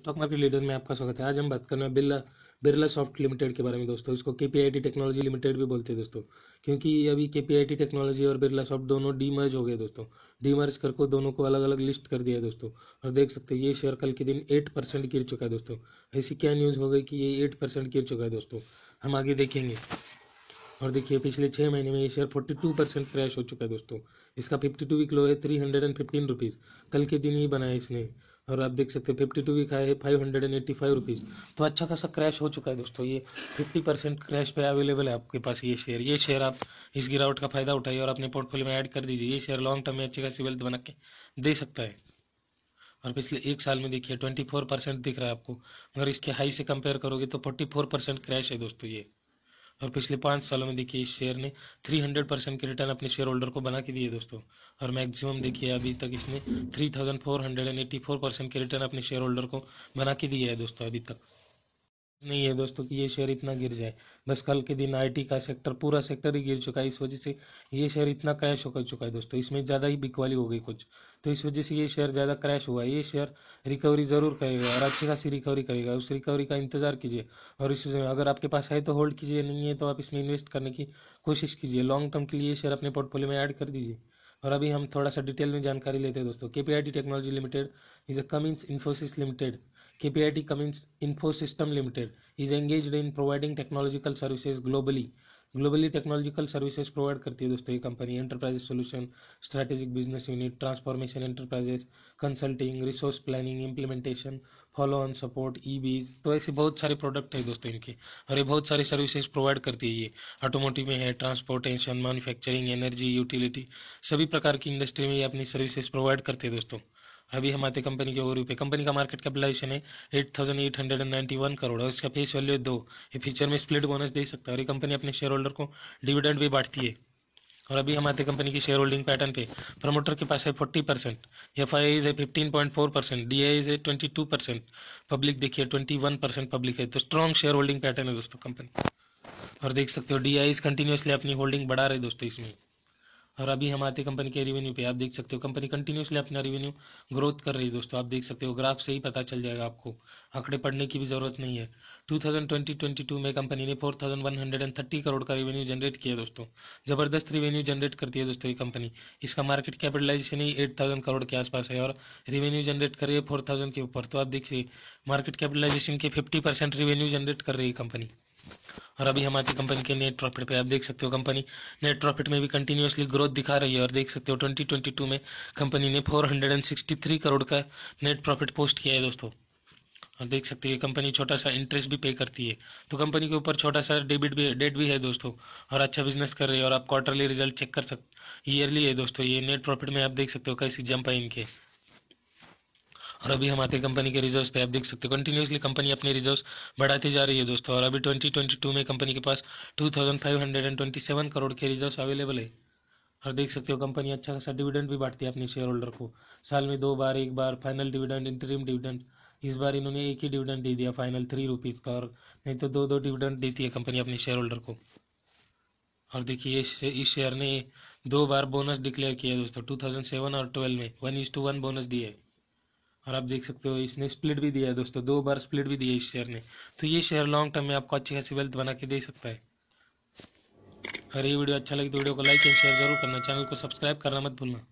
Stock market leader में आपका स्वागत है। आज हम बात करना है बिरला बिरला सॉफ्ट लिमिटेड के बारे में दोस्तों। इसको के टेक्नोलॉजी लिमिटेड भी बोलते हैं दोस्तों। क्योंकि अभी के टेक्नोलॉजी और बिरला सॉफ्ट दोनों डीमर्ज हो गए दोस्तों। डीमर्ज कर को दोनों को अलग अलग लिस्ट कर दिया दोस्तों। और देख सकते हैं, ये शेयर कल के दिन एट परसेंट गिर चुका है दोस्तों। ऐसी क्या न्यूज़ हो गई कि ये एट परसेंट गिर चुका है दोस्तों? हम आगे देखेंगे। और देखिए, पिछले छः महीने में ये share forty two percent crash हो चुका है दोस्तों। इसका फिफ्टी टू वीक लो है three hundred and fifteen rupees कल के दिन ही बनाया इसने। और आप देख सकते हैं फिफ्टी टू वीक है five hundred and eighty five rupees तो अच्छा खासा क्रैश हो चुका है दोस्तों, ये फिफ्टी परसेंट क्रैश पे अवेलेबल है आपके पास ये शेयर ये शेयर आप इस गिरावट का फ़ायदा उठाइए और अपने पोर्टफोलियो में ऐड कर दीजिए। ये शेयर लॉन्ग टर्म में अच्छी खासी वेल्थ बना के दे सकता है। और पिछले एक साल में देखिए ट्वेंटी फोर परसेंट दिख रहा है आपको। अगर इसके हाई से कंपेयर करोगे तो फोर्टी फोर परसेंट क्रैश है दोस्तों ये। और पिछले पाँच सालों में देखिए इस शेयर ने थ्री हंड्रेड परसेंट के रिटर्न अपने शेयर होल्डर को बना के दिए दोस्तों। और मैक्सिमम देखिए अभी तक इसने three thousand four hundred and eighty four percent के रिटर्न अपने शेयर होल्डर को बना के दिया है दोस्तों अभी तक। नहीं है दोस्तों कि ये शेयर इतना गिर जाए। बस कल के दिन आईटी का सेक्टर पूरा सेक्टर ही गिर चुका है। इस वजह से ये शेयर इतना क्रैश होकर चुका है दोस्तों। इसमें ज़्यादा ही बिकवाली हो गई कुछ। तो इस वजह से ये शेयर ज़्यादा क्रैश हुआ है। ये शेयर रिकवरी ज़रूर करेगा और अच्छी खासी रिकवरी करेगा। उस रिकवरी का इंतज़ार कीजिए और इस अगर आपके पास है तो होल्ड कीजिए। नहीं है तो आप इसमें इन्वेस्ट करने की कोशिश कीजिए। लॉन्ग टर्म के लिए शेयर अपने पोर्टफोलियो में ऐड कर दीजिए। और अभी हम थोड़ा सा डिटेल में जानकारी लेते हैं दोस्तों। K technology limited is a Cummins Infosys limited K P I T Cummins Infosystem limited is engage in providing technological services globally globally technological services provide करती है दोस्तों ये company enterprise solution strategic business unit transformation enterprises consulting resource planning implementation follow on support e biz तो ऐसे बहुत सारे product है दोस्तों इनके। और ये बहुत सारी सर्विसेज़ प्रोवाइड करती है ये। ऑटोमोटिव में है ट्रांसपोर्टेशन मैन्युफैक्चरिंग एनर्जी यूटिलिटी सभी प्रकार की इंडस्ट्री में ये अपनी सर्विसेज़ प्रोवाइड करते हैं दोस्तों। अभी हम आते कंपनी के ओवरव्यू पे। कंपनी का मार्केट कैपिटलाइजेशन है eight thousand eight hundred and ninety one crore और इसका फेस वैल्यू दो। ये फ्यूचर में स्प्लिट बोनस दे सकता है और ये कंपनी अपने शेयर होल्डर को डिविडेंड भी बांटती है। और अभी हम आते कंपनी की शेयर होल्डिंग पैटर्न पे प्रमोटर के पास है फोर्टी परसेंट एफ़ आई है fifteen point four percent D I है ट्वेंटी टू परसेंट पब्लिक देखिए ट्वेंटी वन परसेंट पब्लिक है तो स्ट्रॉन्ग शेयर होल्डिंग पैटर्न है दोस्तों कंपनी और देख सकते हो डी आई कंटिन्यूसली अपनी होल्डिंग बढ़ा रहे दोस्तों इसमें। और अभी हम आते कंपनी के रेवेन्यू पे, आप देख सकते हो कंपनी कंटिन्यूसली अपना रेवेन्यू ग्रोथ कर रही है दोस्तों, आप देख सकते हो ग्राफ से ही पता चल जाएगा आपको, आंकड़े पढ़ने की भी ज़रूरत नहीं है। 2020-22 में कंपनी ने 4130 करोड़ का रेवेन्यू जनरेट किया दोस्तों, ज़बरदस्त रेवेन्यू जनरेट करती है दोस्तों ये कंपनी इसका मार्केट कैपिटलाइजेशन ही एट करोड़ के आसपास है और रेवेन्यू जनरेट कर रही है फोर के ऊपर तो आप देखिए मार्केट कैपिटलाइजेशन के फिफ्टी रेवेन्यू जनरेट कर रही है कंपनी और अभी हमारी कंपनी के नेट प्रॉफिट पे। आप देख सकते हो कंपनी नेट प्रॉफिट में भी कंटिन्यूसली ग्रोथ दिखा रही है और देख सकते हो 2022 में कंपनी ने 463 करोड़ का नेट प्रॉफिट पोस्ट किया है दोस्तों। और देख सकते हैं कंपनी छोटा सा इंटरेस्ट भी पे करती है। तो कंपनी के ऊपर छोटा सा डेबिट भी डेट भी है दोस्तों और अच्छा बिज़नेस कर रही है और आप क्वार्टरली रिज़ल्ट चेक कर सकते ईयरली है दोस्तों। ये नेट प्रॉफिट में आप देख सकते हो कैसी जंप है इनके। और अभी हम आते कंपनी के रिज़र्व पे। आप देख सकते हो कंटिन्यूसली कंपनी अपने रिज़र्व बढ़ाती जा रही है दोस्तों। और अभी 2022 में कंपनी के पास 2527 करोड़ के रिज़र्व अवेलेबल है। और देख सकते हो कंपनी अच्छा खासा डिविडेंड भी बांटती है अपने शेयर होल्डर को। साल में दो बार, एक बार फाइनल डिविडेंड इंटरिम डिविडेंड इस बार इन्होंने एक ही डिविडेंड दे दिया फाइनल थ्री रुपीज़ का। और नहीं तो दो दो डिविडेंड देती है कंपनी अपने शेयर होल्डर को। और देखिए, इस शेयर ने दो बार बोनस डिक्लेयर किया दोस्तों 2007 और 12 में। One is to one bonus दिए। और आप देख सकते हो इसने स्प्लिट भी दिया है दोस्तों, दो बार स्प्लिट भी दिया इस शेयर ने। तो ये शेयर लॉन्ग टर्म में आपको अच्छी खासी वेल्थ बना के दे सकता है। अगर ये वीडियो अच्छा लगे तो वीडियो को लाइक एंड शेयर ज़रूर करना चैनल को सब्सक्राइब करना मत भूलना।